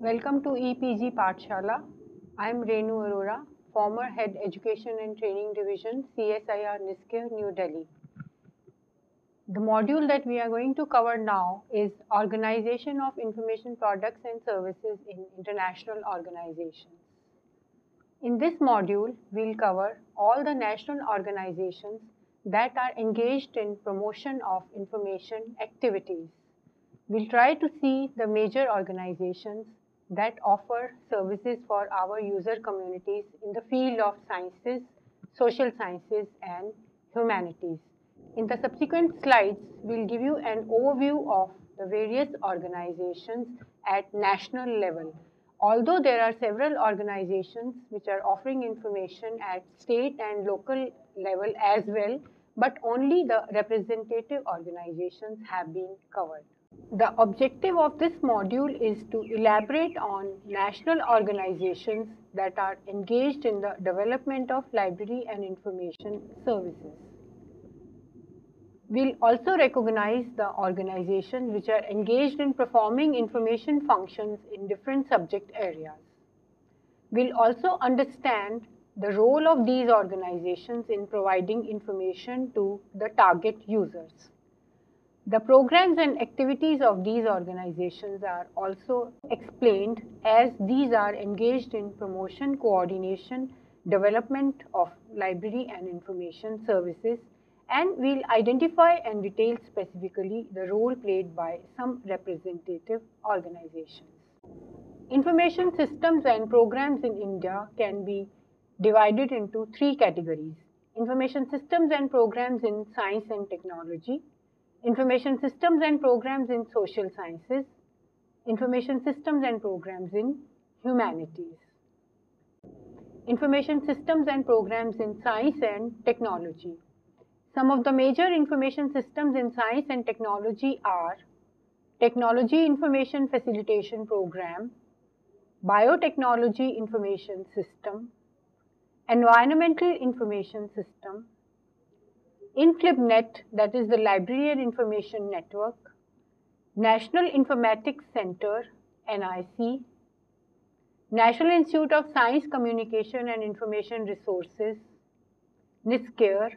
Welcome to EPG Pathshala. I am Renu Arora, former Head Education and Training Division, CSIR NISCAIR, New Delhi. The module that we are going to cover now is Organization of Information Products and Services in International Organizations. In this module, we'll cover all the national organizations that are engaged in promotion of information activities. We'll try to see the major organizations that offer services for our user communities in the field of sciences, social sciences and humanities. In the subsequent slides, we'll give you an overview of the various organizations at national level. Although there are several organizations which are offering information at state and local level as well, but only the representative organizations have been covered. The objective of this module is to elaborate on national organizations that are engaged in the development of library and information services. We'll also recognize the organizations which are engaged in performing information functions in different subject areas. We'll also understand the role of these organizations in providing information to the target users. The programs and activities of these organizations are also explained as these are engaged in promotion, coordination, development of library and information services and we'll identify and detail specifically the role played by some representative organizations. Information systems and programs in India can be divided into three categories. Information systems and programs in science and technology, information systems and programs in social sciences, information systems and programs in humanities, information systems and programs in science and technology. Some of the major information systems in science and technology are Technology Information Facilitation Program, Biotechnology Information System, Environmental Information System, INFLIBNet, that is the Library and Information Network, National Informatics Center, NIC, National Institute of Science, Communication and Information Resources, NISCAIR,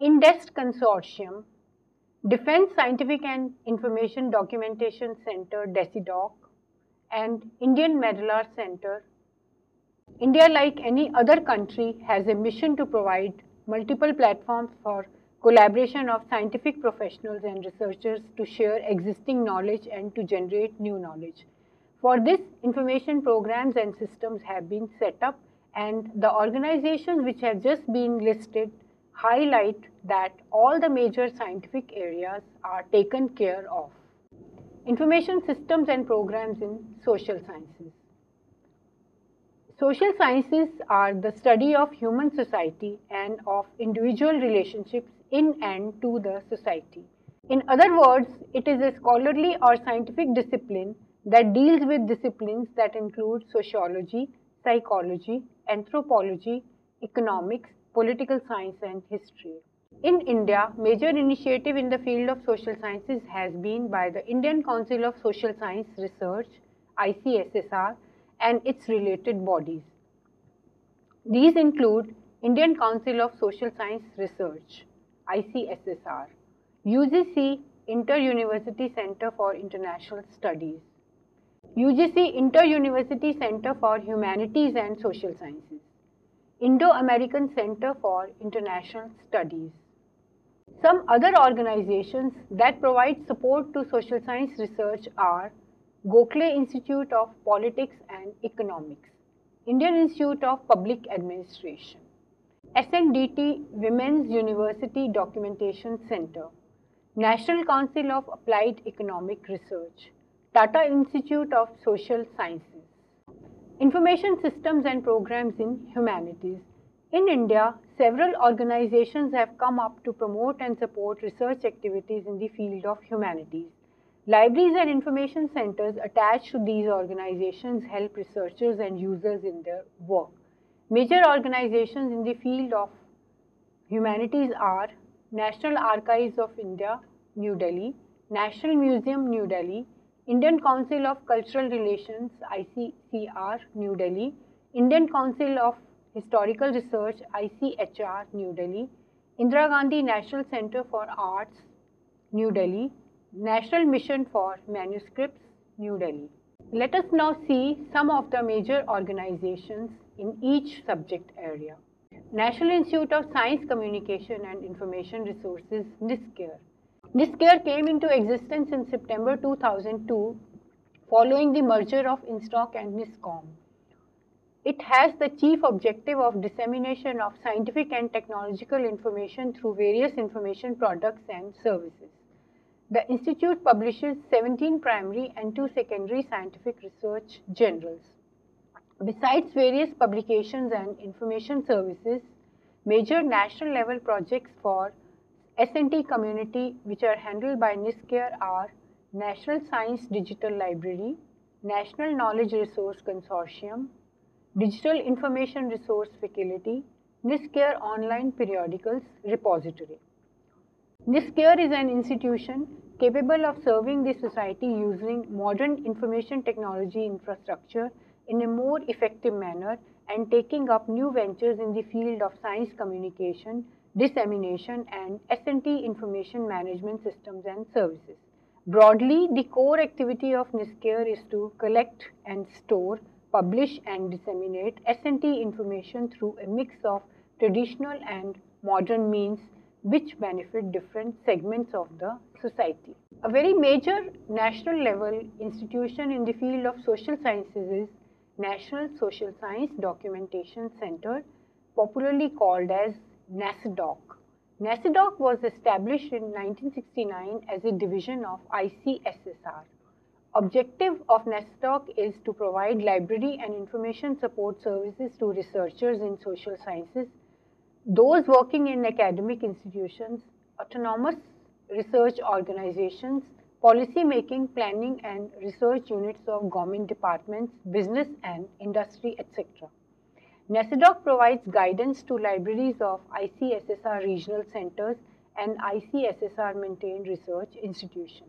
INDEST Consortium, Defense Scientific and Information Documentation Center, DESIDOC, and Indian MEDLARS Center. India, like any other country, has a mission to provide multiple platforms for collaboration of scientific professionals and researchers to share existing knowledge and to generate new knowledge. For this, information programs and systems have been set up and the organizations which have just been listed highlight that all the major scientific areas are taken care of. Information systems and programs in social sciences. Social sciences are the study of human society and of individual relationships in and to the society. In other words, it is a scholarly or scientific discipline that deals with disciplines that include sociology, psychology, anthropology, economics, political science and history. In India, major initiative in the field of social sciences has been by the Indian Council of Social Science Research, ICSSR, and its related bodies. These include Indian Council of Social Science Research, ICSSR, UGC Inter-University Center for International Studies, UGC Inter-University Center for Humanities and Social Sciences, Indo-American Center for International Studies. Some other organizations that provide support to social science research are Gokhale Institute of Politics and Economics, Indian Institute of Public Administration, SNDT Women's University Documentation Center, National Council of Applied Economic Research, Tata Institute of Social Sciences, Information Systems and Programs in Humanities. In India, several organizations have come up to promote and support research activities in the field of humanities. Libraries and information centers attached to these organizations help researchers and users in their work. Major organizations in the field of humanities are National Archives of India, New Delhi, National Museum, New Delhi, Indian Council of Cultural Relations ICCR New Delhi, Indian Council of Historical Research ICHR New Delhi, Indira Gandhi National Center for Arts New Delhi, National Mission for Manuscripts New Delhi. Let us now see some of the major organizations in each subject area. National Institute of Science Communication and Information Resources NISCAIR. NISCAIR came into existence in September 2002 following the merger of INSDOC and NISCOM. It has the chief objective of dissemination of scientific and technological information through various information products and services. The institute publishes 17 primary and 2 secondary scientific research journals. Besides various publications and information services, major national level projects for S&T community which are handled by NISCAIR are National Science Digital Library, National Knowledge Resource Consortium, Digital Information Resource Facility, NISCAIR Online Periodicals Repository. NISCAIR is an institution capable of serving the society using modern information technology infrastructure in a more effective manner and taking up new ventures in the field of science communication, dissemination and S&T information management systems and services. Broadly, the core activity of NISCAIR is to collect and store, publish and disseminate S&T information through a mix of traditional and modern means which benefit different segments of the society. A very major national level institution in the field of social sciences is National Social Science Documentation Center, popularly called as NASSDOC. NASSDOC was established in 1969 as a division of ICSSR. Objective of NASSDOC is to provide library and information support services to researchers in social sciences, those working in academic institutions, autonomous research organizations, policy making, planning and research units of government departments, business and industry, etc. NASSDOC provides guidance to libraries of ICSSR regional centers and ICSSR maintained research institutions.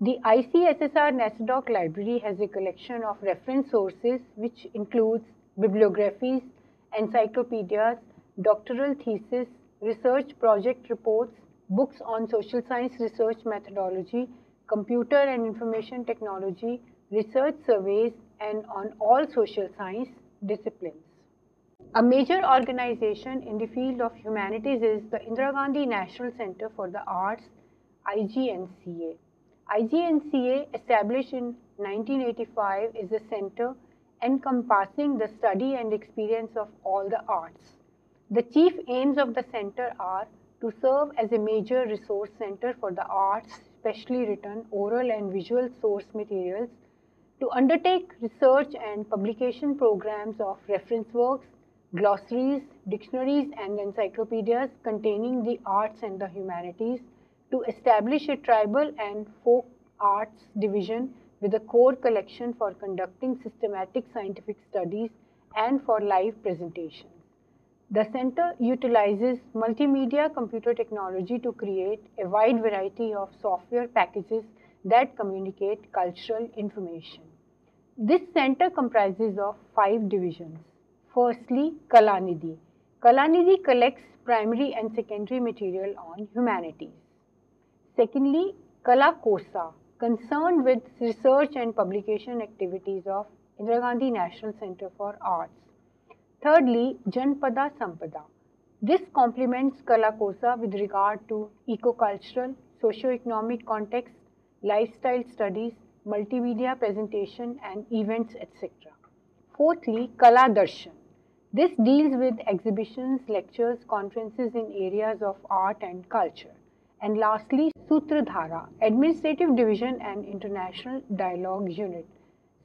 The ICSSR NASSDOC library has a collection of reference sources which includes bibliographies, encyclopedias, doctoral thesis, research project reports, books on social science research methodology, computer and information technology, research surveys, and on all social science disciplines. A major organization in the field of humanities is the Indira Gandhi National Center for the Arts, IGNCA. IGNCA, established in 1985, is a center encompassing the study and experience of all the arts. The chief aims of the center are to serve as a major resource center for the arts, specially written oral and visual source materials, to undertake research and publication programs of reference works, glossaries, dictionaries and encyclopedias containing the arts and the humanities, to establish a tribal and folk arts division with a core collection for conducting systematic scientific studies and for live presentations. The center utilizes multimedia computer technology to create a wide variety of software packages that communicate cultural information. This center comprises of five divisions. Firstly, Kalanidhi. Kalanidhi collects primary and secondary material on humanities. Secondly, Kala Kosa, concerned with research and publication activities of Indira Gandhi National Center for Arts. Thirdly, Janpada Sampada. This complements Kalakosa with regard to eco-cultural, socio-economic context, lifestyle studies, multimedia presentation and events etc. Fourthly, Kala Darshan. This deals with exhibitions, lectures, conferences in areas of art and culture. And lastly, Sutradhara, Administrative Division and International Dialogue Unit.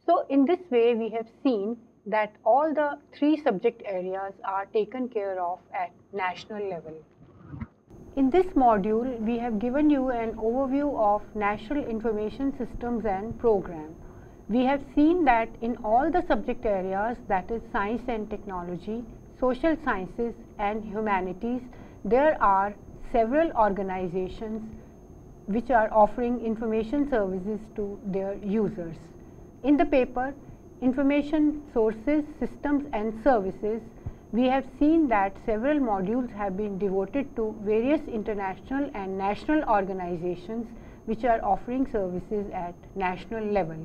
So in this way, we have seen that all the three subject areas are taken care of at national level. In this module, we have given you an overview of National Information Systems and Program. We have seen that in all the subject areas that is science and technology, social sciences and humanities, there are several organizations which are offering information services to their users. In the paper, Information Sources, Systems and Services, we have seen that several modules have been devoted to various international and national organizations which are offering services at national level.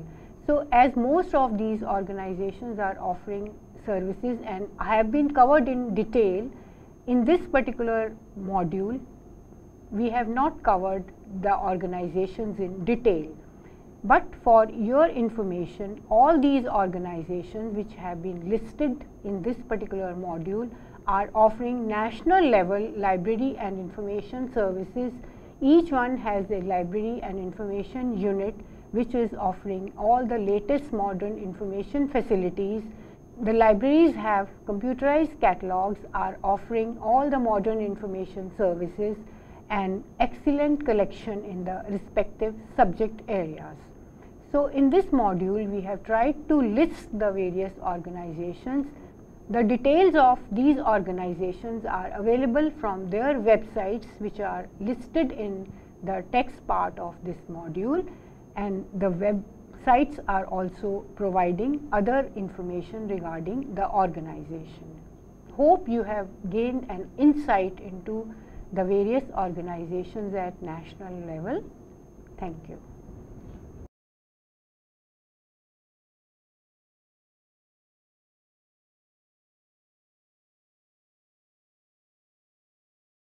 So, as most of these organizations are offering services and have been covered in detail in this particular module, we have not covered the organizations in detail. But for your information, all these organizations which have been listed in this particular module are offering national level library and information services. Each one has a library and information unit which is offering all the latest modern information facilities. The libraries have computerized catalogs are offering all the modern information services and excellent collection in the respective subject areas. So, in this module we have tried to list the various organizations. The details of these organizations are available from their websites which are listed in the text part of this module and the websites are also providing other information regarding the organization. Hope you have gained an insight into the various organizations at national level. Thank you.